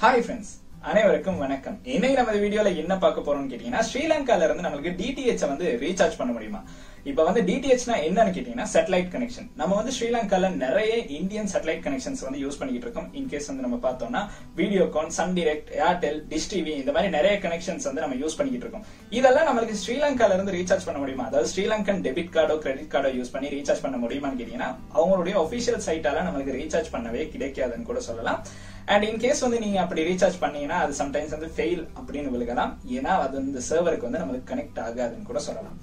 Hi friends அனைவருக்கும் வணக்கம். இன்னைக்கு நம்ம வீடியோல என்ன பார்க்க போறோம்னு கேட்டீங்கன்னா ஸ்ரீலங்கால இருந்து நம்மளுக்கு டிடிஹெச் வந்து ரீசார்ஜ் பண்ண முடியுமா? இப்ப வந்து டிடிஹெச்னா என்னன்னு கேட்டீங்கன்னா சேட்டலைட் கனெக்ஷன் நம்ம வந்து ஸ்ரீலங்கால நிறைய இந்தியன் சேட்டலைட் கனெக்ஷன்ஸ் வந்து யூஸ் பண்ணிட்டு இருக்கோம். இன் கேஸ் வந்து நம்ம பார்த்தோம்னா Videocon Sun direct Airtel dish TV இந்த மாதிரி நிறைய கனெக்ஷன்ஸ் வந்து நம்ம யூஸ் பண்ணிட்டு இருக்கோம். இதெல்லாம் நம்மளுக்கு ஸ்ரீலங்கால இருந்து ரீசார்ஜ் பண்ண முடியுமா? அதாவது ஸ்ரீலங்கன் டெபிட் கார்டோ கிரெடிட் கார்டோ யூஸ் பண்ணி ரீசார்ஜ் பண்ண முடியுமான்னு கேட்டீங்கன்னா அவங்களுடைய ஒபிஷியல் சைட்டால நம்மளுக்கு ரீசார்ஜ் பண்ணவே கிடைக்காதுன்னு கூட சொல்லலாம். அண்ட் இன் கேஸ் வந்து நீங்க அப்படி ரீசார்ஜ் பண்ணீங்கன்னா அது சம்டைம்ஸ் வந்து ஃபெயில் அப்படின்னு விழுகலாம். ஏன்னா அது வந்து சர்வருக்கு வந்து நம்மளுக்கு கனெக்ட் ஆகாதுன்னு கூட சொல்லலாம்.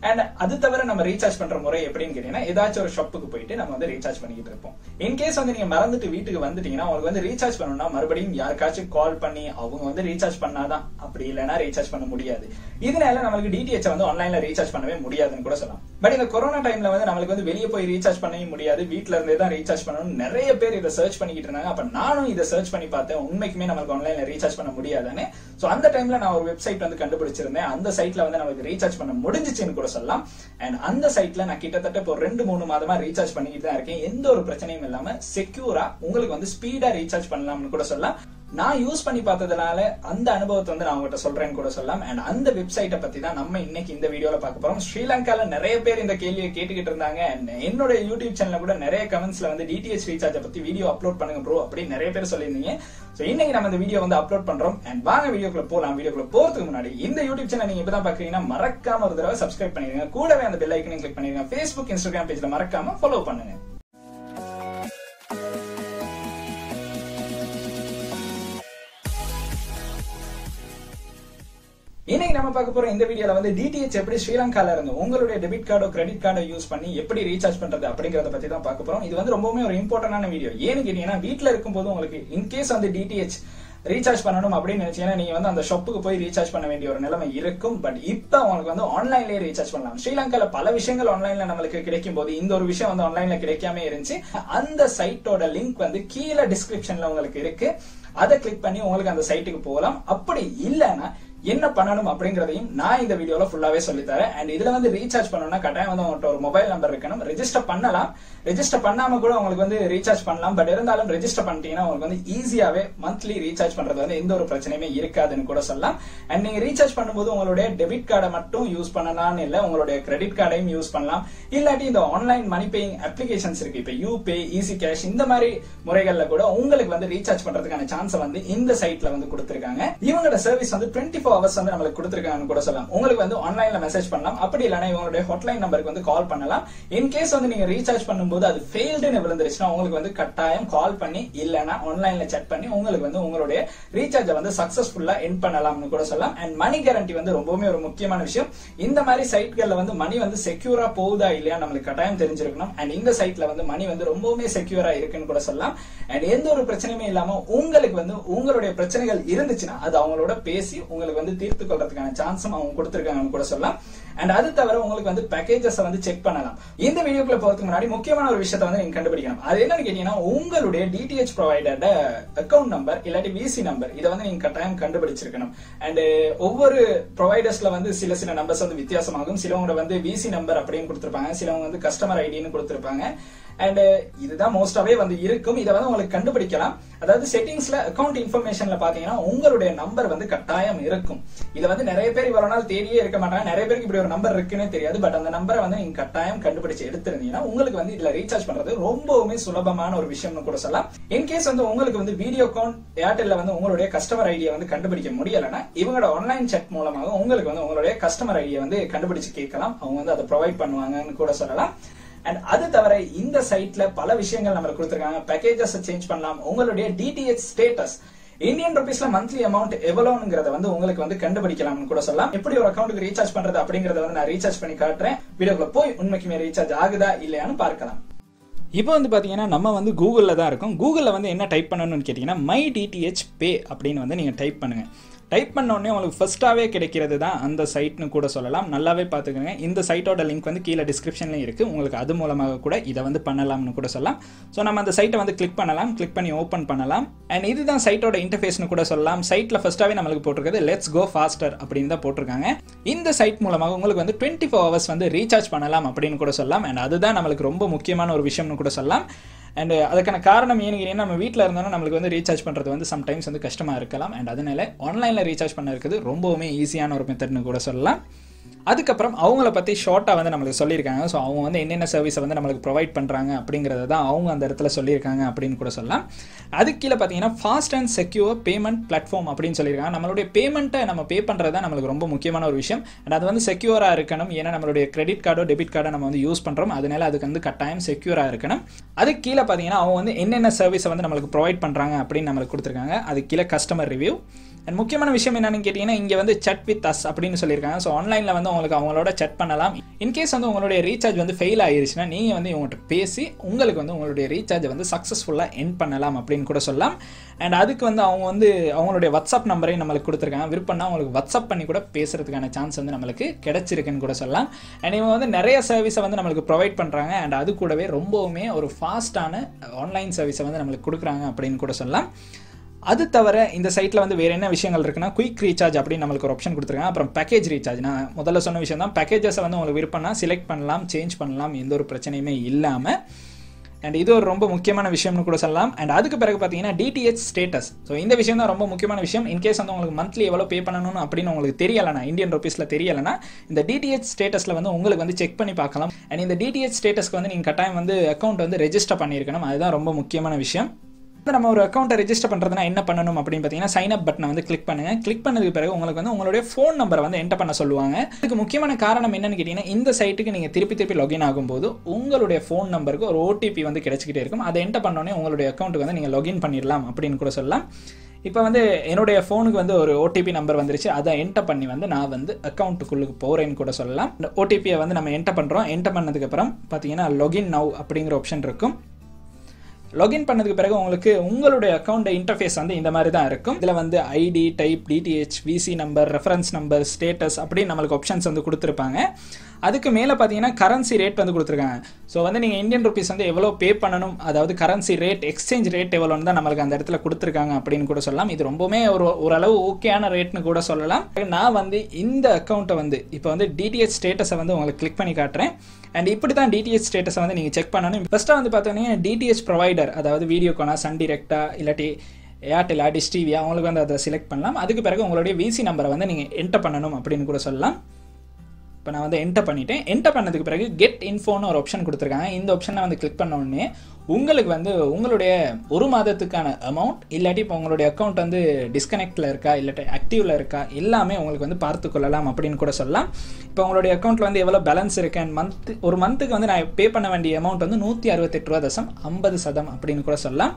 அண்ட் அது தவிர நம்ம ரீசார்ஜ் பண்ற முறை எப்படின்னு கேட்டீங்கன்னா ஏதாச்சும் ஒரு ஷாப்புக்கு போயிட்டு நம்ம வந்து ரீசார்ஜ் பண்ணிக்கிட்டு இருப்போம். இன்கேஸ் வந்து நீங்க மறந்துட்டு வீட்டுக்கு வந்துட்டீங்கன்னா உங்களுக்கு வந்து ரீசார்ஜ் பண்ணணும்னா மறுபடியும் யாருக்காச்சும் கால் பண்ணி அவங்க வந்து ரீசார்ஜ் பண்ணாதான். அப்படி இல்லைன்னா ரீசார்ஜ் பண்ண முடியாது. இதனால நம்மளுக்கு டிடிஎச் வந்து ஆன்லைன்ல ரீசார்ஜ் பண்ணவே முடியாதுன்னு கூட சொல்லலாம். பட் இந்த கொரோனா டைம்ல வந்து நம்மளுக்கு வந்து வெளியே போய் ரீசார்ஜ் பண்ணவே முடியாது. வீட்ல இருந்தே தான் ரீசார்ஜ் பண்ணணும் நிறைய பேர் இதை சர்ச் பண்ணிக்கிட்டு இருந்தாங்க. அப்ப நானும் இதை சர்ச் பண்ணி பார்த்தேன். உண்மைக்குமே நம்மளுக்கு ஆன்லைன்ல ரீசார்ஜ் பண்ண முடியாதானே சோ அந்த டைம்ல நான் ஒரு வெப்சைட் வந்து கண்டுபிடிச்சிருந்தேன். அந்த சைட்ல வந்து நமக்கு ரீசார்ஜ் பண்ண முடிஞ்சிச்சுன்னு கூட சொல்லலாம். அண்ட் அந்த சைட்ல நான் கிட்டத்தட்ட இப்போ ரெண்டு மூணு மாதமா ரீசார்ஜ் பண்ணிக்கிட்டு தான் இருக்கேன். எந்த ஒரு பிரச்சனையும் இல்லாம செக்யூரா உங்களுக்கு வந்து ஸ்பீடா ரீசார்ஜ் பண்ணலாம்னு கூட சொல்லலாம். நான் யூஸ் பண்ணி பார்த்ததுனால அந்த அனுபவத்தை வந்து நான் உங்ககிட்ட சொல்றேன்னு கூட சொல்லலாம் அண்ட் அந்த வெப்சைட்டை பத்தி தான் நம்ம இன்னைக்கு இந்த வீடியோல பார்க்க போறோம். ஸ்ரீலங்கால நிறைய பேர் இந்த கேள்வியை கேட்டுக்கிட்டு இருந்தாங்க அண்ட் என்னோட யூடியூப் சேனல்ல கூட நிறைய கமெண்ட்ஸ்ல வந்து டிடிஎச் ரீசார்ஜை பத்தி வீடியோ அப்லோட் பண்ணுங்க ப்ரோ அப்படின்னு நிறைய பேர் சொல்லியிருந்தீங்க. ஸோ இன்னைக்கு நம்ம இந்த வீடியோ வந்து அப்லோட் பண்றோம் அண்ட் வாங்க வீடியோக்குள்ள போலாம். வீடியோக்குள்ள போறதுக்கு முன்னாடி இந்த யூடியூப் சேனல் நீங்க இப்பதான் பாக்குறீங்கன்னா மறக்காம ஒரு தடவை சப்ஸ்கிரைப் பண்ணிருங்க கூடவே அந்த பெல் ஐக்கனையும் கிளிக் பண்ணிருங்க ஃபேஸ்புக் இன்ஸ்டாகிராம் பேஜ்ல மறக்காம ஃபாலோ பண்ணுங்க. நம்ம பார்க்க போற இந்த வீடியோல வந்து டிடிஎச் எப்படி ஸ்ரீலங்கால இருந்து உங்களுடைய டெபிட் கார்டோ கிரெடிட் கார்டோ யூஸ் பண்ணி எப்படி ரீசார்ஜ் பண்றது அப்படிங்கறத பத்தி தான் பார்க்க போறோம். இது வந்து ரொம்பவுமே ஒரு இம்பார்ட்டன்டான வீடியோ ஏன்னு கேட்டீங்கன்னா வீட்ல இருக்கும்போது உங்களுக்கு இன்கேஸ் வந்து டிடிஎச் ரீசார்ஜ் பண்ணணும் அப்படின்னு நினைச்சீங்கன்னா நீங்க வந்து அந்த ஷாப்புக்கு போய் ரீசார்ஜ் பண்ண வேண்டிய ஒரு நிலைமை இருக்கும். பட் இப்ப உங்களுக்கு வந்து ஆன்லைன்லயே ரீசார்ஜ் பண்ணலாம். ஸ்ரீலங்கால பல விஷயங்கள் ஆன்லைன்ல நம்மளுக்கு கிடைக்கும் போது இந்த ஒரு விஷயம் வந்து ஆன்லைன்ல கிடைக்காம இருந்துச்சு. அந்த சைட்டோட லிங்க் வந்து கீழே டிஸ்கிரிப்ஷன்ல உங்களுக்கு இருக்கு. அதை கிளிக் பண்ணி உங்களுக்கு அந்த சைட்டுக்கு போகலாம். அப்படி இல்லைன்னா என்ன பண்ணணும் அப்படிங்கறதையும் நான் இந்த வீடியோல ஃபுல்லாவே சொல்லித்தரேன். அண்ட் இதுல வந்து ரீசார்ஜ் பண்ணணும்னா கட்டாயம் வந்து உங்கள்கிட்ட ஒரு மொபைல் நம்பர் இருக்கணும். ரெஜிஸ்டர் பண்ணலாம். ரெஜிஸ்டர் பண்ணாம கூட உங்களுக்கு வந்து ரீசார்ஜ் பண்ணலாம். பட் இருந்தாலும் ரெஜிஸ்டர் பண்ணிட்டீங்கன்னா உங்களுக்கு வந்து ஈஸியாவே மந்த்லி ரீசார்ஜ் பண்றது வந்து எந்த ஒரு பிரச்சனையுமே இருக்காதுன்னு கூட சொல்லலாம். அண்ட் நீங்க ரீசார்ஜ் பண்ணும்போது உங்களுடைய டெபிட் கார்டை மட்டும் யூஸ் பண்ணலாம்னு இல்ல உங்களுடைய கிரெடிட் கார்டையும் யூஸ் பண்ணலாம். இல்லாட்டி இந்த ஆன்லைன் மணி பேயிங் அப்ளிகேஷன்ஸ் இருக்கு. இப்ப யூபே ஈஸி கேஷ் இந்த மாதிரி முறைகள்ல கூட உங்களுக்கு வந்து ரீசார்ஜ் பண்றதுக்கான சான்ஸ் வந்து இந்த சைட்ல வந்து கொடுத்திருக்காங்க. இவங்களோட சர்வீஸ் வந்து டுவெண்ட்டி ஃபோர் ஹவர்ஸ் வந்து நம்மளுக்கு கொடுத்துருக்காங்கன்னு கூட சொல்லலாம். உங்களுக்கு வந்து ஆன்லைன்ல மெசேஜ் பண்ணலாம். அப்படி இல்லைன்னா இவங்களுடைய ஹாட்லைன் நம்பருக்கு வந்து கால் பண்ணலாம். இன் கேஸ் வந்து நீங்க ரீசார்ஜ் பண்ணும்போது அது ஃபெயில்டுன்னு விழுந்துருச்சுன்னா உங்களுக்கு வந்து கட்டாயம் கால் பண்ணி இல்லைன்னா ஆன்லைன்ல செக் பண்ணி உங்களுக்கு வந்து உங்களுடைய ரீசார்ஜை வந்து சக்சஸ்ஃபுல்லா என் பண்ணலாம்னு கூட சொல்லலாம். அண்ட் மணி கேரண்டி வந்து ரொம்பவுமே ஒரு முக்கியமான விஷயம். இந்த மாதிரி சைட்கள்ல வந்து மணி வந்து செக்யூரா போகுதா இல்லையா நம்மளுக்கு கட்டாயம் தெரிஞ்சிருக்கணும். அண்ட் இந்த சைட்ல வந்து மணி வந்து ரொம்பவுமே செக்யூரா இருக்குன்னு கூட சொல்லலாம். அண்ட் எந்த ஒரு பிரச்சனையுமே இல்லாம உங்களுக்கு வந்து உங்களுடைய பிரச்சனைகள் இருந்துச்சுன்னா அது அவங்களோட பேசி உங்களுக்கு வந்து தீர்த்து கொள்றதுக்கான சான்ஸும் அவங்க கொடுத்துருக்காங்கன்னு கூட சொல்லலாம். அண்ட் அது தவிர உங்களுக்கு வந்து பேக்கேஜஸ் வந்து செக் பண்ணலாம். இந்த வீடியோக்குள்ள போறதுக்கு முன்னாடி முக்கியமான ஒரு விஷயத்தை வந்து நீங்க கண்டுபிடிக்கணும். அது என்னன்னு கேட்டீங்கன்னா உங்களுடைய டிடிஹெச் ப்ரொவைடரோட அக்கௌண்ட் நம்பர் இல்லாட்டி விசி நம்பர் இதை வந்து நீங்க கட்டாயம் கண்டுபிடிச்சிருக்கணும். அண்ட் ஒவ்வொரு ப்ரொவைடர்ஸ்ல வந்து சில சில நம்பர்ஸ் வந்து வித்தியாசமாகும். சிலவங்க வந்து விசி நம்பர் அப்படின்னு கொடுத்துருப்பாங்க. சிலவங்க வந்து கஸ்டமர் ஐடின்னு கொடுத்துருப்பாங்க. அண்ட் இதுதான் மோஸ்டாவே வந்து இருக்கும். இதை வந்து உங்களுக்கு கண்டுபிடிக்கலாம். அதாவது செட்டிங்ஸ்ல அக்கௌண்ட் இன்ஃபர்மேஷன்ல பாத்தீங்கன்னா உங்களுடைய நம்பர் வந்து கட்டாயம் இருக்கும். இதை வந்து நிறைய பேர் இவ்வளவு நாள் தேடியே இருக்க மாட்டாங்க. நிறைய பேருக்கு இப்படி ஒரு நம்பர் இருக்குன்னே தெரியாது பட் அந்த நம்பரை வந்து நீங்க கட்டாயம் கண்டுபிடிச்சு எடுத்திருந்தீங்கன்னா உங்களுக்கு வந்து இதுல ரீசார்ஜ் பண்றது ரொம்பவுமே சுலபமான ஒரு விஷயம்னு கூட சொல்லலாம். இன்கேஸ் வந்து உங்களுக்கு வந்து வீடியோகான் ஏர்டெல்ல வந்து உங்களுடைய கஸ்டமர் ஐடியை வந்து கண்டுபிடிக்க முடியலன்னா இவங்களோட ஆன்லைன் செட் மூலமாக உங்களுக்கு வந்து உங்களுடைய கஸ்டமர் ஐடியை வந்து கண்டுபிடிச்சு கேட்கலாம். அவங்க வந்து அதை ப்ரொவைட் பண்ணுவாங்கன்னு கூட சொல்லலாம். அண்ட் அது தவிர இந்த சைட்ல பல விஷயங்கள் நம்மளுக்கு கொடுத்துருக்காங்க. பேக்கேஜஸ் சேஞ்ச் பண்ணலாம். உங்களுடைய டிடிஎச் ஸ்டேட்டஸ் இந்தியன் ருபீஸ்ல மந்த்லி அமௌண்ட் எவ்வளவுங்கிறத வந்து உங்களுக்கு வந்து கண்டுபிடிக்கலாம்னு கூட சொல்லலாம். எப்படி ஒரு அக்கௌண்ட்டுக்கு ரீசார்ஜ் பண்றது அப்படிங்கறத வந்து நான் ரீசார்ஜ் பண்ணி காட்டுறேன். வீடியோக்குள்ள போய் உண்மைக்குமே ரீசார்ஜ் ஆகுதா இல்லையான்னு பார்க்கலாம். இப்போ வந்து பார்த்தீங்கன்னா நம்ம வந்து கூகுளில் தான் இருக்கோம். கூகுளில் வந்து என்ன டைப் பண்ணணும்னு கேட்டிங்கன்னா மை டிடிஹெச் பே அப்படின்னு வந்து நீங்கள் டைப் பண்ணுங்கள் டைப் பண்ண உடனே உங்களுக்கு ஃபஸ்ட்டாகவே கிடைக்கிறது தான் அந்த சைட்னு கூட சொல்லலாம். நல்லாவே பார்த்துக்கோங்க. இந்த சைட்டோட லிங்க் வந்து கீழே டிஸ்கிரிப்ஷன்லையும் இருக்குது உங்களுக்கு அது மூலமாக கூட இதை வந்து பண்ணலாம்னு கூட சொல்லலாம். ஸோ நம்ம அந்த சைட்டை வந்து கிளிக் பண்ணலாம். கிளிக் பண்ணி ஓப்பன் பண்ணலாம். அண்ட் இதுதான் சைட்டோட இன்டர்ஃபேஸ்னு கூட சொல்லலாம். சைட்டில் ஃபஸ்ட்டாகவே நம்மளுக்கு போட்டிருக்கிறது லெட்ஸ் கோ ஃபாஸ்டர் அப்படின்னு தான் போட்டிருக்காங்க. இந்த சைட் மூலமாக உங்களுக்கு வந்து டுவெண்ட்டி ஃபோர் ஹவர்ஸ் வந்து ரீசார்ஜ் பண்ணலாம் அப்படின்னு கூட சொல்லலாம். அண்ட் அதுதான் நம்மளுக்கு ரொம்ப முக்கியமான ஒரு விஷயம்னு கூட சொல்லலாம். அண்ட் uh, அதுக்கான காரணம் ஏன்னு நம்ம வீட்டில் இருந்தாலும் நம்மளுக்கு வந்து ரீசார்ஜ் பண்ணுறது வந்து சம்டைம்ஸ் வந்து கஷ்டமாக இருக்கலாம். அண்ட் அதனால ஆன்லைனில் ரீசார்ஜ் பண்ண இருக்குது ரொம்பவுமே ஈஸியான ஒரு மெத்தட்னு கூட சொல்லலாம். அதுக்கப்புறம் அவங்கள பற்றி ஷார்ட்டாக வந்து நம்மளுக்கு சொல்லியிருக்காங்க. ஸோ அவங்க வந்து என்னென்ன சர்வீஸை வந்து நம்மளுக்கு ப்ரொவைட் பண்ணுறாங்க அப்படிங்கிறத தான் அவங்க அந்த இடத்துல சொல்லியிருக்காங்க அப்படின்னு கூட சொல்லலாம். அதுக்கு கீழே பார்த்தீங்கன்னா fast and secure payment platform அப்படின்னு சொல்லியிருக்காங்க. நம்மளுடைய பேமெண்ட்டை நம்ம பே பண்ணுறது தான் நம்மளுக்கு ரொம்ப முக்கியமான ஒரு விஷயம். அண்ட் அது வந்து செக்யூராக இருக்கணும். ஏன்னா நம்மளுடைய கிரெடிட் கார்டோ டெபிட் கார்டோ நம்ம வந்து யூஸ் பண்ணுறோம் அதனால அதுக்கு வந்து கட்டாயம் செக்யூராக இருக்கணும். அதுக்கு கீழே பார்த்தீங்கன்னா அவங்க வந்து என்னென்ன சர்வீஸை வந்து நம்மளுக்கு ப்ரொவைட் பண்ணுறாங்க அப்படின்னு நம்மளுக்கு கொடுத்துருக்காங்க. அதுக்கு கீழே கஸ்டமர் ரிவ்யூ அண்ட் முக்கியமான விஷயம் என்னன்னு கேட்டிங்கன்னா இங்கே வந்து சட் வித் அஸ் அப்படின்னு சொல்லியிருக்காங்க. ஸோ ஆன்லைனில் வந்து உங்களுக்கு அவங்களோட சட் பண்ணலாம். இன்கேஸ் வந்து உங்களுடைய ரீசார்ஜ் வந்து ஃபெயில் ஆயிருச்சுன்னா நீங்கள் வந்து இவங்ககிட்ட பேசி உங்களுக்கு வந்து உங்களுடைய ரீசார்ஜை வந்து சக்ஸஸ்ஃபுல்லாக என் பண்ணலாம் அப்படின்னு கூட சொல்லலாம். அண்ட் அதுக்கு வந்து அவங்க வந்து அவங்களுடைய வாட்ஸ்அப் நம்பரையும் நம்மளுக்கு கொடுத்துருக்காங்க. விருப்பம்னா உங்களுக்கு வாட்ஸ்அப் பண்ணி கூட பேசுகிறதுக்கான சான்ஸ் வந்து நம்மளுக்கு கிடச்சிருக்குன்னு கூட சொல்லலாம். அண்ட் இவங்க வந்து நிறைய சர்வீஸை வந்து நம்மளுக்கு ப்ரொவைட் பண்ணுறாங்க அண்ட் அது கூடவே ரொம்பவுமே ஒரு ஃபாஸ்ட்டான ஆன்லைன் சர்வீஸை வந்து நம்மளுக்கு கொடுக்குறாங்க அப்படின்னு கூட சொல்லலாம். அது தவிர இந்த சைட்டில் வந்து வேறு என்ன விஷயங்கள் இருக்குன்னா குயிக் ரீசார்ஜ் அப்படின்னு நம்மளுக்கு ஒரு ஆப்ஷன் கொடுத்துருக்காங்க. அப்புறம் பேக்கேஜ் ரீசார்ஜ் நான் முதல்ல சொன்ன விஷயம் தான் பேக்கேஜஸை வந்து உங்களுக்கு விருப்பம்னா செலக்ட் பண்ணலாம் சேஞ்ச் பண்ணலாம் எந்த ஒரு பிரச்சனையுமே இல்லாமல் அண்ட் இது ஒரு ரொம்ப முக்கியமான விஷயம்னு கூட சொல்லலாம். அண்ட் அதுக்கு பிறகு பார்த்தீங்கன்னா டிடிஹெச் ஸ்டேட்டஸ் ஸோ இந்த விஷயம் தான் ரொம்ப முக்கியமான விஷயம். இன்கேஸ் வந்து உங்களுக்கு மந்த்லி எவ்வளோ பே பண்ணணும் அப்படின்னு உங்களுக்கு தெரியலைனா இந்தியன் ருபீஸில் தெரியலைனா இந்த டிடிஹெச் ஸ்டேட்டஸில் வந்து உங்களுக்கு வந்து செக் பண்ணி பார்க்கலாம். அண்ட் இந்த டிடிஹெச் ஸ்டேட்டஸ்க்கு வந்து நீங்கள் கட்டாயம் வந்து அக்கௌண்ட் வந்து ரெஜிஸ்டர் பண்ணியிருக்கணும். அதுதான் ரொம்ப முக்கியமான விஷயம். நம்ம ஒரு அக்கௌண்ட்டை ரெஜிஸ்டர் பண்ணுறதுனா என்ன பண்ணணும் அப்படின்னு பார்த்தீங்கன்னா சைன் அப் பட்டனை வந்து கிளிக் பண்ணுங்கள் கிளிக் பண்ணதுக்கு பிறகு உங்களுக்கு வந்து உங்களுடைய ஃபோன் நம்பரை வந்து என்டர் பண்ண சொல்லுவாங்க. இதுக்கு முக்கியமான காரணம் என்னன்னு கேட்டிங்கன்னா இந்த சைட்டுக்கு நீங்கள் திருப்பி திருப்பி லாகின் ஆகும்போது உங்களுடைய ஃபோன் நம்பருக்கு ஒரு ஓடிபி வந்து கிடைச்சிக்கிட்டே இருக்கும். அதை என்டர் பண்ணோடனே உங்களுடைய அக்கௌண்ட்டுக்கு வந்து நீங்கள் லாகின் பண்ணிடலாம் அப்படின்னு கூட சொல்லலாம். இப்போ வந்து என்னுடைய ஃபோனுக்கு வந்து ஒரு ஓடிபி நம்பர் வந்துருச்சு. அதை என்டர் பண்ணி வந்து நான் வந்து அக்கௌண்ட்டுக்குள்ளுக்கு போகிறேன்னு கூட சொல்லலாம். இந்த ஓடிபியை வந்து நம்ம என்டர் பண்ணுறோம் என்டர் பண்ணதுக்கப்புறம் பார்த்தீங்கன்னா லொகின் நவ் அப்படிங்கிற ஆப்ஷன் இருக்கும். லாகின் பண்ணதுக்கு பிறகு உங்களுக்கு உங்களுடைய அக்கௌண்ட் இன்டர்ஃபேஸ் வந்து இந்த மாதிரி தான் இருக்கும். இதில் வந்து ID type DTH VC number reference number status அப்படின்னு நம்மளுக்கு ஆப்ஷன்ஸ் வந்து கொடுத்துருப்பாங்க. அதுக்கு மேலே பார்த்தீங்கன்னா கரன்சி ரேட் வந்து கொடுத்துருக்காங்க. ஸோ வந்து நீங்கள் இந்தியன் ருபீஸ் வந்து எவ்வளோ பே பண்ணணும் அதாவது கரன்சி ரேட் எக்ஸ்சேஞ்ச் ரேட் எவ்வளோன்னு தான் நம்மளுக்கு அந்த இடத்துல கொடுத்துருக்காங்க அப்படின்னு கூட சொல்லலாம். இது ரொம்பவுமே ஒரு ஓரளவு ஓகேயான ரேட்னு கூட சொல்லலாம். நான் வந்து இந்த அக்கௌண்ட்டை வந்து இப்போ வந்து டிடிஹெச் ஸ்டேட்டஸை வந்து உங்களுக்கு கிளிக் பண்ணி காட்டுறேன். அண்ட் இப்படி தான் டிடிஹெச் ஸ்டேட்டஸை வந்து நீங்கள் செக் பண்ணணும். ஃபஸ்ட்டாக வந்து பார்த்தோன்னே டிடிஹெச் ப்ரொவைடர் அதாவது வீடியோக்கான சன் டிரெக்டா இல்லாட்டி ஏர்டெல் டிஷ் டிவி அவங்களுக்கு வந்து அதை செலக்ட் பண்ணலாம். அதுக்கு பிறகு உங்களுடைய விசி நம்பரை வந்து நீங்கள் என்டர் பண்ணணும் அப்படின்னு கூட சொல்லலாம். இப்போ நான் வந்து என்டர் பண்ணிட்டேன். என்டர் பண்ணதுக்கு பிறகு கெட் இன்ஃபோன்னு ஒரு ஆப்ஷன் கொடுத்துருக்காங்க. இந்த ஆப்ஷனை வந்து கிளிக் பண்ண உடனே உங்களுக்கு வந்து உங்களுடைய ஒரு மாதத்துக்கான அமௌண்ட் இல்லாட்டி இப்போ உங்களுடைய அக்கௌண்ட் வந்து டிஸ்கனெக்டில் இருக்கா இல்லாட்டி ஆக்டிவில் இருக்கா எல்லாமே உங்களுக்கு வந்து பார்த்து கொள்ளலாம் அப்படின்னு கூட சொல்லலாம். இப்போ உங்களுடைய அக்கௌண்ட்டில் வந்து எவ்வளோ பேலன்ஸ் இருக்கு? அண்ட் மந்த் ஒரு மந்த்துக்கு வந்து நான் பே பண்ண வேண்டிய அமௌண்ட் வந்து நூற்றி அறுபத்தெட்டு ரூபா தசம் ஐம்பது சதம் அப்படின்னு கூட சொல்லலாம்.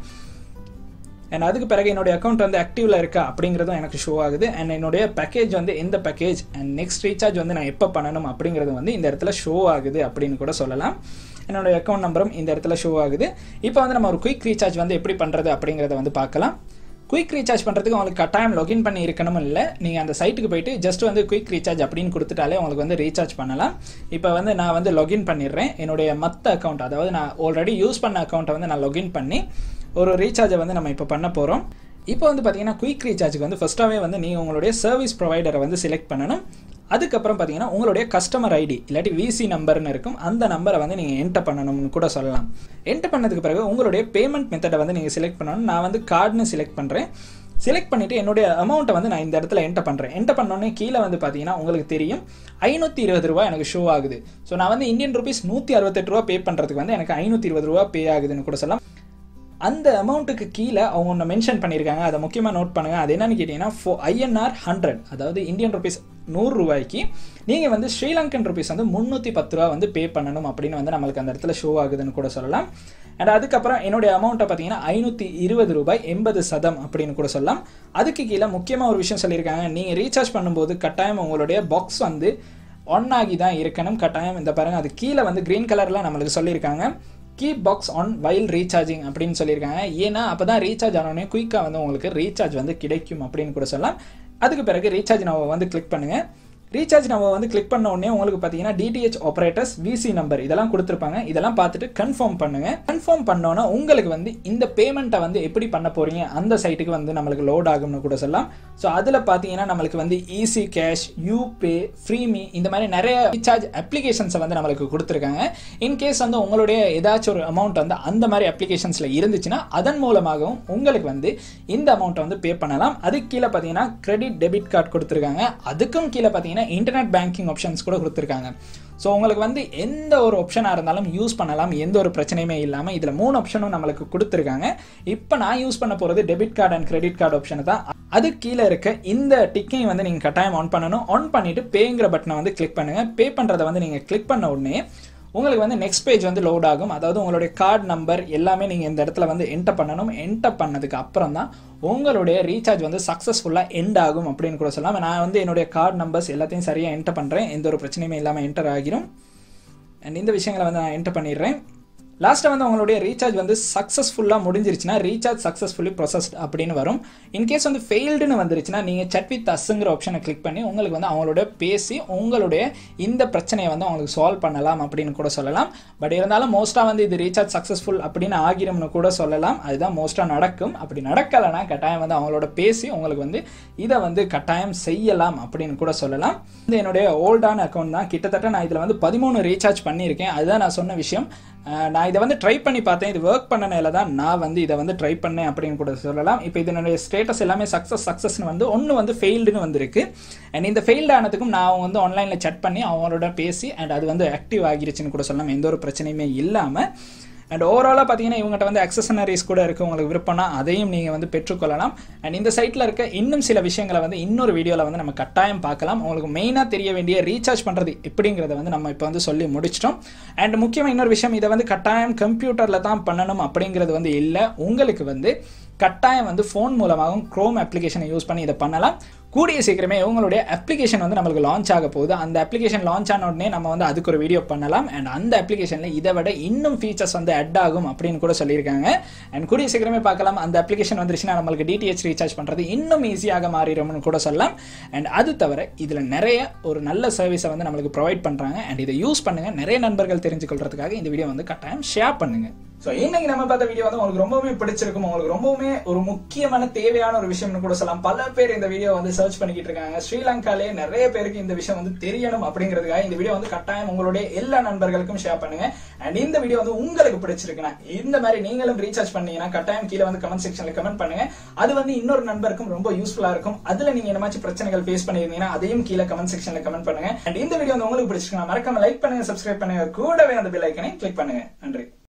அண்ட் அதுக்கு பிறகு என்னுடைய அக்கௌண்ட் வந்து ஆக்டிவில் இருக்கா அப்படிங்கிறதும் எனக்கு ஷோ ஆகுது. அண்ட் என்னுடைய பேக்கேஜ் வந்து எந்த பேக்கேஜ் அண்ட் நெக்ஸ்ட் ரீசார்ஜ் வந்து நான் எப்போ பண்ணணும் அப்படிங்கிறது வந்து இந்த இடத்துல ஷோ ஆகுது அப்படின்னு கூட சொல்லலாம். என்னுடைய அக்கௌண்ட் நம்பரும் இந்த இடத்துல ஷோ ஆகுது. இப்போ வந்து நம்ம ஒரு குயிக் ரீசார்ஜ் வந்து எப்படி பண்ணுறது அப்படிங்கிறத வந்து பார்க்கலாம். குயிக் ரீசார்ஜ் பண்ணுறதுக்கு உங்களுக்கு கட்டாயம் லாகின் பண்ணி இருக்கணும் இல்லை. நீங்கள் அந்த சைட்டுக்கு போயிட்டு ஜஸ்ட் வந்து குயிக் ரீசார்ஜ் அப்படின்னு கொடுத்துட்டாலே உங்களுக்கு வந்து ரீசார்ஜ் பண்ணலாம். இப்போ வந்து நான் வந்து லாகின் பண்ணிடுறேன். என்னுடைய மற்ற அக்கௌண்ட் அதாவது நான் ஆல்ரெடி யூஸ் பண்ண அக்கௌண்ட்டை வந்து நான் லாகின் பண்ணி ஒரு ரீசார்ஜை வந்து நம்ம இப்போ பண்ண போகிறோம் இப்போ வந்து பார்த்தீங்கன்னா குயிக் ரீசார்ஜுக்கு வந்து ஃபஸ்ட்டாகவே வந்து நீங்கள் உங்களுடைய சர்வீஸ் ப்ரொவைடரை வந்து செலக்ட் பண்ணணும். அதுக்கப்புறம் பார்த்தீங்கன்னா உங்களுடைய கஸ்டமர் ஐடி இல்லாட்டி விசி நம்பர்னு இருக்கும். அந்த நம்பரை வந்து நீங்கள் என்டர் பண்ணணும்னு கூட சொல்லலாம். என்டர் பண்ணதுக்கு பிறகு உங்களுடைய பேமெண்ட் மெத்தடை வந்து நீங்கள் செலக்ட் பண்ணணும். நான் வந்து கார்டுன்னு செலக்ட் பண்ணுறேன் செலக்ட் பண்ணிவிட்டு என்னுடைய அமௌண்ட்டை வந்து நான் இந்த இடத்துல என்டர் பண்ணுறேன் என்டர் பண்ணோடனே கீழே வந்து பார்த்தீங்கன்னா உங்களுக்கு தெரியும். ஐநூற்றி இருபது ரூபா எனக்கு ஷோ ஆகுது. ஸோ நான் வந்து இந்தியன் ருபீஸ் நூற்றி அறுபத்தெட்டு ரூபா பே பண்ணுறதுக்கு வந்து எனக்கு ஐநூற்றி இருபது ரூபா பே ஆகுதுன்னு கூட சொல்லலாம். அந்த அமௌண்ட்டுக்கு கீழே அவங்க ஒன்று மென்ஷன் பண்ணியிருக்காங்க. அதை முக்கியமாக நோட் பண்ணுங்கள் அது என்னன்னு கேட்டிங்கன்னா ஃபோ ஐஎன்ஆர் ஹண்ட்ரட் அதாவது இந்தியன் ருபீஸ் நூறுரூவாய்க்கு நீங்கள் வந்து ஸ்ரீலங்கன் ருபீஸ் வந்து முந்நூற்றி பத்து ரூபா வந்து பே பண்ணணும் அப்படின்னு வந்து நம்மளுக்கு அந்த இடத்துல ஷோ ஆகுதுன்னு கூட சொல்லலாம். அண்ட் அதுக்கப்புறம் என்னுடைய அமௌண்ட்டை பார்த்தீங்கன்னா ஐநூற்றி இருபது ரூபாய் எண்பது சதம் அப்படின்னு கூட சொல்லலாம். அதுக்கு கீழே முக்கியமாக ஒரு விஷயம் சொல்லியிருக்காங்க. நீங்கள் ரீசார்ஜ் பண்ணும்போது கட்டாயம் உங்களுடைய பாக்ஸ் வந்து ஒன் ஆகி தான் இருக்கணும். கட்டாயம் இந்த பாருங்கள் அது கீழே வந்து க்ரீன் கலரில் நம்மளுக்கு சொல்லியிருக்காங்க. Keep box on while recharging அப்படின்னு சொல்லியிருக்காங்க. ஏன்னா அப்போ தான் ரீசார்ஜ் ஆனோடனே குயிக்காக வந்து உங்களுக்கு ரீசார்ஜ் வந்து கிடைக்கும் அப்படின்னு கூட சொல்லலாம். அதுக்கு பிறகு ரீசார்ஜ் நம்ம வந்து கிளிக் பண்ணுங்கள் ரீசார்ஜ் நம்ம வந்து கிளிக் பண்ண உடனே உங்களுக்கு பார்த்தீங்கன்னா டிடிஹெச் ஆப்ரேட்டர்ஸ் விசி நம்பர் இதெல்லாம் கொடுத்துருப்பாங்க. இதெல்லாம் பார்த்துட்டு கன்ஃபார்ம் பண்ணுங்க. கன்ஃபார்ம் பண்ணோன்னா உங்களுக்கு வந்து இந்த பேமெண்ட்டை வந்து எப்படி பண்ண போறீங்க? அந்த சைட்டுக்கு வந்து நம்மளுக்கு லோட் ஆகும்னு கூட சொல்லலாம். ஸோ அதில் பார்த்தீங்கன்னா நம்மளுக்கு வந்து ஈஸி கேஷ் யூபே ஃப்ரீமி இந்த மாதிரி நிறைய ரீசார்ஜ் அப்ளிகேஷன்ஸை வந்து நம்மளுக்கு கொடுத்துருக்காங்க. இன்கேஸ் வந்து உங்களுடைய ஏதாச்சும் ஒரு அமௌண்ட் வந்து அந்த மாதிரி அப்ளிகேஷன்ஸில் இருந்துச்சுன்னா அதன் மூலமாகவும் உங்களுக்கு வந்து இந்த அமௌண்ட்டை வந்து பே பண்ணலாம். அதுக்கு கீழே பார்த்தீங்கன்னா கிரெடிட் டெபிட் கார்டு கொடுத்துருக்காங்க. அதுக்கும் கீழே பார்த்தீங்கன்னா இன்டர்நெட் பேங்கிங் ஆப்ஷன்ஸ் கூட கொடுத்துருக்காங்க. ஸோ உங்களுக்கு வந்து எந்த ஒரு ஆப்ஷனாக இருந்தாலும் யூஸ் பண்ணலாம். எந்த ஒரு பிரச்சனையுமே இல்லாமல் இதில் மூணு ஆப்ஷனும் நம்மளுக்கு கொடுத்துருக்காங்க. இப்போ நான் யூஸ் பண்ண போகிறது debit card and credit card ஆப்ஷனை தான். அது கீழே இருக்க இந்த டிக்கையும் வந்து நீங்கள் கட்டாயம் ஆன் பண்ணணும். ஆன் பண்ணிவிட்டு பேங்கிற பட்டனை வந்து கிளிக் பண்ணுங்கள் பே பண்ணுறதை வந்து நீங்கள் கிளிக் பண்ண உடனே உங்களுக்கு வந்து நெக்ஸ்ட் பேஜ் வந்து லோட் ஆகும். அதாவது உங்களுடைய கார்டு நம்பர் எல்லாமே நீங்கள் இந்த இடத்துல வந்து என்டர் பண்ணணும். என்டர் பண்ணதுக்கு அப்புறம் தான் உங்களுடைய ரீசார்ஜ் வந்து சக்ஸஸ்ஃபுல்லாக எண்ட் ஆகும் அப்படின்னு கூட சொல்லலாம். நான் வந்து என்னுடைய கார்டு நம்பர்ஸ் எல்லாத்தையும் சரியாக என்டர் பண்ணுறேன் எந்த ஒரு பிரச்சனையுமே இல்லாமல் என்டர் ஆகிரும். அண்ட் இந்த விஷயங்களை வந்து நான் என்டர் பண்ணிடுறேன். லாஸ்ட்டாக வந்து உங்களுடைய ரீசார்ஜ் வந்து சக்ஸஸ்ஃபுல்லாக முடிஞ்சிருச்சுன்னா ரீசார்ஜ் சக்ஸஸ்ஃபுல்லி ப்ரொசஸ்ட் அப்படின்னு வரும். இன்கேஸ் வந்து ஃபெயில்டுன்னு வந்துருச்சுன்னா நீங்கள் சட் வித் அஸ்ஸுங்கிற ஆப்ஷனை கிளிக் பண்ணி உங்களுக்கு வந்து அவங்களோட பேசி உங்களுடைய இந்த பிரச்சனையை வந்து அவங்களுக்கு சால்வ் பண்ணலாம் அப்படின்னு கூட சொல்லலாம். பட் இருந்தாலும் மோஸ்ட்டாக வந்து இது ரீசார்ஜ் சக்ஸஸ்ஃபுல் அப்படின்னு ஆகிரும்னு கூட சொல்லலாம். அதுதான் மோஸ்ட்டாக நடக்கும். அப்படி நடக்கலைன்னா கட்டாயம் வந்து அவங்களோட பேசி உங்களுக்கு வந்து இதை வந்து கட்டாயம் செய்யலாம் அப்படின்னு கூட சொல்லலாம். இது என்னுடைய ஓல்டான அக்கௌண்ட் தான். கிட்டத்தட்ட நான் இதில் வந்து பதிமூணு ரீசார்ஜ் பண்ணியிருக்கேன். அதுதான் நான் சொன்ன விஷயம். நான் இதை வந்து ட்ரை பண்ணி பார்த்தேன். இது ஒர்க் பண்ணனால தான் நான் வந்து இதை வந்து ட்ரை பண்ணேன் அப்படின்னு கூட சொல்லலாம். இப்போ இதனுடைய ஸ்டேட்டஸ் எல்லாமே சக்ஸஸ் சக்ஸஸ்னு வந்து ஒன்று வந்து ஃபெயில்டுன்னு வந்திருக்கு. அண்ட் இந்த ஃபெயில்டு ஆனதுக்கும் நான் வந்து ஆன்லைனில் சட் பண்ணி அவங்களோட பேசி அண்ட் அது வந்து ஆக்டிவ் ஆகிருச்சுன்னு கூட சொல்லலாம். எந்த ஒரு பிரச்சனையுமே இல்லாமல் அண்ட் ஓவராலாக பார்த்தீங்கன்னா இவங்ககிட்ட வந்து அக்சசனரிஸ் கூட இருக்குது உங்களுக்கு விருப்பம்னா அதையும் நீங்கள் வந்து பெற்றுக்கொள்ளலாம். அண்ட் இந்த சைட்டில் இருக்க இன்னும் சில விஷயங்களை வந்து இன்னொரு வீடியோவில் வந்து நம்ம கட்டாயம் பார்க்கலாம். உங்களுக்கு மெயினாக தெரிய வேண்டிய ரீசார்ஜ் பண்ணுறது எப்படிங்கிறத வந்து நம்ம இப்போ வந்து சொல்லி முடிச்சிட்டோம். அண்ட் முக்கியமாக இன்னொரு விஷயம் இதை வந்து கட்டாயம் கம்ப்யூட்டரில் தான் பண்ணணும் அப்படிங்கிறது வந்து இல்லை. உங்களுக்கு வந்து கட்டாயம் வந்து ஃபோன் மூலமாகவும் க்ரோம் அப்ளிகேஷனை யூஸ் பண்ணி இதை பண்ணலாம். கூடிய சீக்கிரமே இவங்களுடைய அப்ளிகேஷன் வந்து நம்மளுக்கு லான்ச் ஆக போகுது. அந்த அப்ளிகேஷன் லான்ச் ஆன உடனே நம்ம வந்து அதுக்கு ஒரு வீடியோ பண்ணலாம். அண்ட் அந்த அப்ளிகேஷனில் இதை விட இன்னும் ஃபீச்சர்ஸ் வந்து அட் ஆகும் அப்படின்னு கூட சொல்லியிருக்காங்க. அண்ட் கூடிய சீக்கிரமே பார்க்கலாம். அந்த அப்ளிகேஷன் வந்துருச்சுன்னா நம்மளுக்கு டிடிஹெச் ரீசார்ஜ் பண்ணுறது இன்னும் ஈஸியாக மாறிடும்னு கூட சொல்லலாம். அண்ட் அது தவிர இதில் நிறைய ஒரு நல்ல சர்வீஸை வந்து நம்மளுக்கு ப்ரொவைட் பண்ணுறாங்க அண்ட் இதை யூஸ் பண்ணுங்கள் நிறைய நண்பர்கள் தெரிஞ்சுக்கொள்றதுக்காக இந்த வீடியோ வந்து கட்டாயம் ஷேர் பண்ணுங்கள் ஸோ இன்னைக்கு நம்ம பார்த்த வீடியோ வந்து உங்களுக்கு ரொம்பவுமே பிடிச்சிருக்கும். உங்களுக்கு ரொம்பவுமே ஒரு முக்கியமான தேவையான ஒரு விஷயம்னு கூட சொல்லலாம். பல பேர் இந்த வீடியோ வந்து சர்ச் பண்ணிக்கிட்டு இருக்காங்க. ஸ்ரீலங்காலே நிறைய பேருக்கு இந்த விஷயம் வந்து தெரியணும் அப்படிங்கிறதுக்காக இந்த வீடியோ வந்து கட்டாயம் உங்களுடைய எல்லா நண்பர்களுக்கும் ஷேர் பண்ணுங்க. அண்ட் இந்த வீடியோ வந்து உங்களுக்கு பிடிச்சிருக்குன்னா இந்த மாதிரி நீங்களும் ரீசார்ஜ் பண்ணீங்கன்னா கட்டாயம் கீழே வந்து கமெண்ட் செக்ஷன்ல கமெண்ட் பண்ணுங்க. அது வந்து இன்னொரு நண்பருக்கும் ரொம்ப யூஸ்ஃபுல்லா இருக்கும். அதுல நீங்க என்னமாச்சும் பிரச்சனைகள் ஃபேஸ் பண்ணிருந்தீங்கன்னா அதையும் கீழே கமெண்ட் செக்ஷன்ல கமெண்ட் பண்ணுங்க. அண்ட் இந்த வீடியோ வந்து உங்களுக்கு பிடிச்சிருக்கா மறக்காம லைக் பண்ணுங்க சப்ஸ்கிரைப் பண்ணுங்க. கூடவே அந்த பெல் ஐக்கனை கிளிக் பண்ணுங்க. நன்றி.